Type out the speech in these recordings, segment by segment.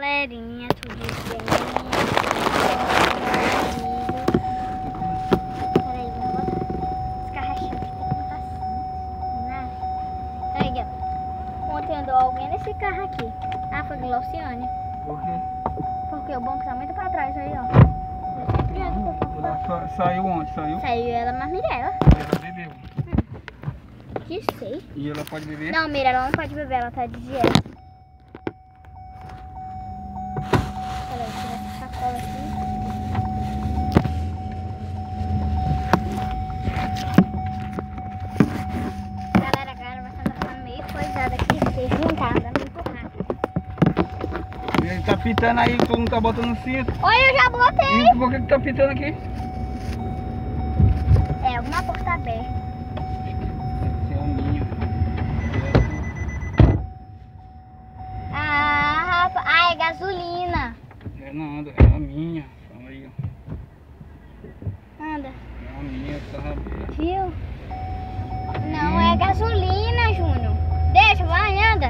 Galerinha, tudo bem? Peraí, vou botar os carrachinhos que tem que botar assim. Peraí, ó. Ontem andou alguém nesse carro aqui. Ah, foi Glauciane. Por quê? Porque o banco tá muito pra trás aí, ó. Sa- saiu onde? Saiu? Saiu ela, mas Mirella. Ela bebeu. Que sei. E ela pode beber? Não, Mirella não pode beber, ela tá de dieta. Peraí, tira essa sacola aqui. Galera, agora você tá ficando meio coisada aqui, porque juntar anda muito rápido. Ele tá pitando aí, tu não tá botando cinto. Oi, eu já botei! E por que tá pitando aqui? É, alguma porta aberta. Esse é o minho. Ah, rapaz. Ah, é gasolina. É nada, é a minha. Fala aí, ó. Anda. É a minha, tá aberta. Viu? Não é gasolina, Júnior. Deixa, vai, anda.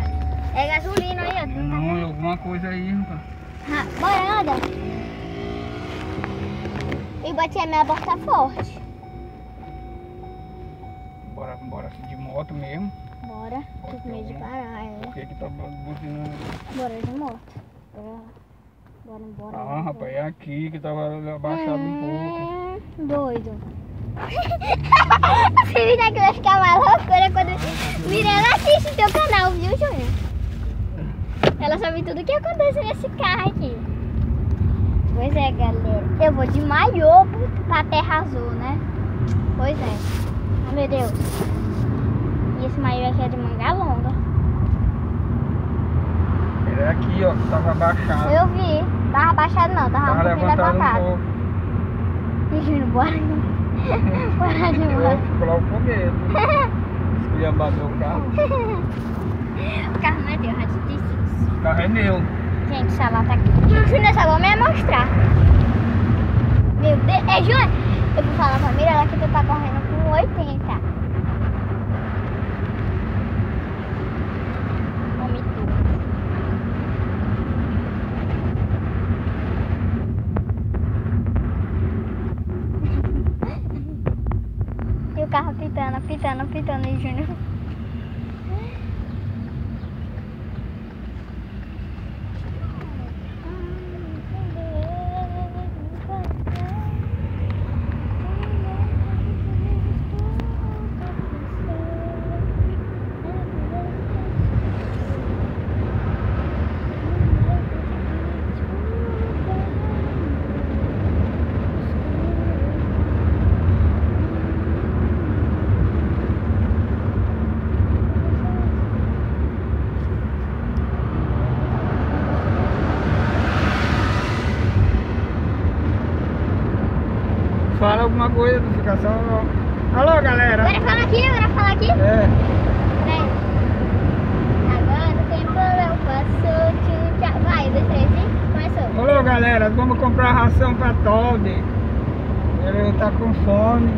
É gasolina aí, ó. Tu não tá Não, é vendo? Alguma coisa aí, rapaz. Ah, Bora, anda. E bati a minha porta forte. Bora, bora aqui de moto mesmo. Bora. Tô com medo de parar, é. Por que que tá buzinando? Bora de moto. Bora, bora embora. Ah, rapaz, é aqui que tava abaixado um pouco. Hum, Doido. Você viu que vai ficar uma loucura quando. Mirella assiste teu canal, viu, Júnior? Ela sabe tudo o que acontece nesse carro aqui. Pois é, galera. Eu vou de maiô pra terra azul, né? Pois é. Oh, meu Deus. E esse maiô aqui é de manga longa. Era aqui, ó, tava abaixado. Eu vi. Tava abaixado não, tava, Tava um pouquinho levantado um levantado. pouco. Júnior, bora. bora de moto. Eu fico logo com medo. Escolhi bater o carro. O carro não é teu, já te disse isso. O carro é meu. Gente, essa lata aqui. Júnior, essa goma é mostrar. Meu Deus. É, Júnior, eu vou falar pra Mirella que tu tá correndo com 80. Homem tu. E o carro pitando, pitando, pitando e Júnior. Fala alguma só. Alô, galera. Agora fala aqui, agora fala aqui. É. Peraí. Agora o tempo não passou, tchum, tchau. Vai, dois, três e começou. Alô, galera. Vamos comprar ração pra Todd. Ele tá com fome.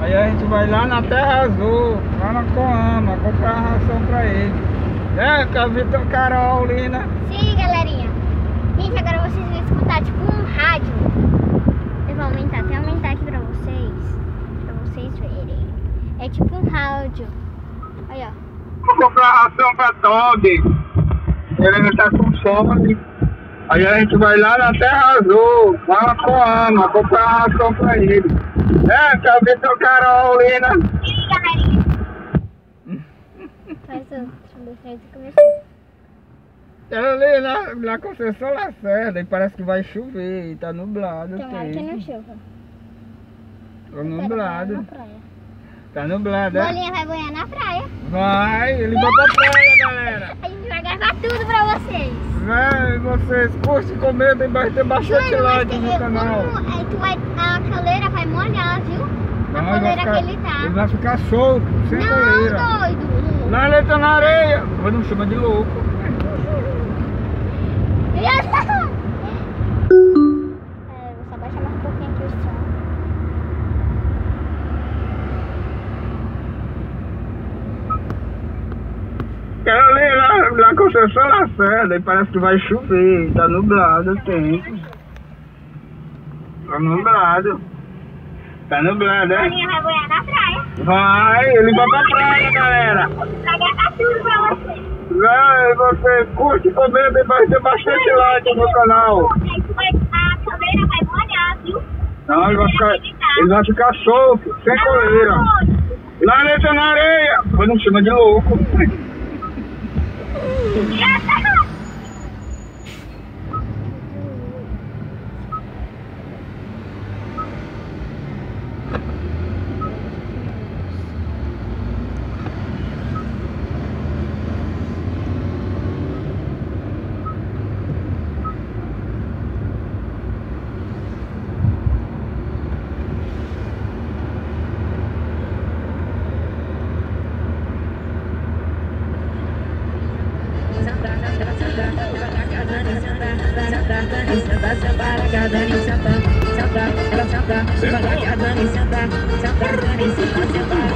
Aí a gente vai lá na Terra Azul, lá na Coama, comprar ração pra ele. É, a Vitor Carolina. Sim, galerinha. Gente, agora vocês vão escutar tipo um rádio. Eu vou aumentar, até aumentar aqui pra vocês. Pra vocês verem. É tipo um rádio. Aí, ó. Vamos comprar ração pra Todd. Ele tá com fome. Aí a gente vai lá na Terra Azul, lá na Coama, comprar ração pra ele. É, com a Vitor Carolina. Galerinha. Faz. Um, e. Ela ali na, Conceição Lacerda e parece que vai chover e tá nublado Tomara que não chova. Tá nublado. Tá nublado, é? Bolinha vai banhar na praia. Vai, ele vai pra praia, galera. A gente vai gravar tudo pra vocês. Vai, vocês curtem, comentem, vai ter bastante mas like no canal. como, é, tu vai, a coleira vai molhar, viu? Não, a vai coleira ficar- que ele tá. Ele vai ficar solto, sem coleira. Não, doido. Lá ele tá na areia. Mas não chama de louco. É, vou só baixar mais um pouquinho aqui o som. Quero ali lá na Conceição céu, daí parece que vai chover, tá nublado o tempo. Tá nublado. Tá nublado, é? Maninha vai banhar na praia. Vai, ele vai pra praia, galera. Gastar tudo pra você. Vai, você curte, comenta e vai ter bastante like no canal. Vai, a câmera vai molhar, viu? Não, ele vai ficar, ele vai ficar solto, sem coleira. Lá dentro na areia. Foi não chama de louco. Yes, Samba, samba, samba,